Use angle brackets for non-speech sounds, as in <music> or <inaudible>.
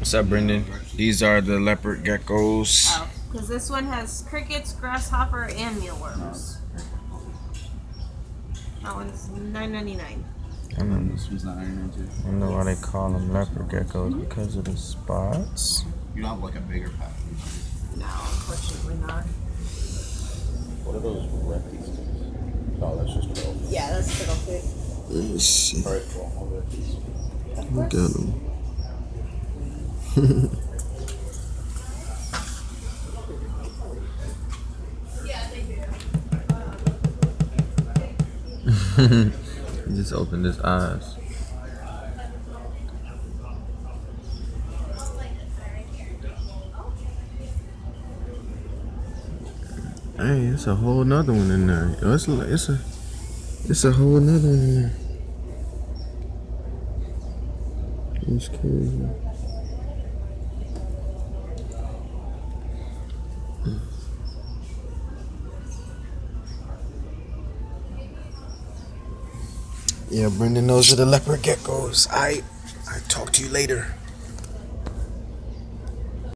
What's up, Brendan? These are the leopard geckos. Oh, because this one has crickets, grasshopper, and mealworms. That one's nine ninety nine. I don't, know, This one's not iron too. I know why they call them leopard geckos mm-hmm. because of the spots. You don't have like a bigger pack. No, unfortunately not. What are those red pieces? Oh, that's just 12. Yeah, that's fiddle food. Let me see. Alright, 12 more red pieces. Look at them. <laughs> he just opened his eyes. Hey, it's a whole nother one in there. Oh, it's a, it's a, it's a whole nother one in there. It's crazy. Yeah, Brendan, those are the leopard geckos. I, I talk to you later.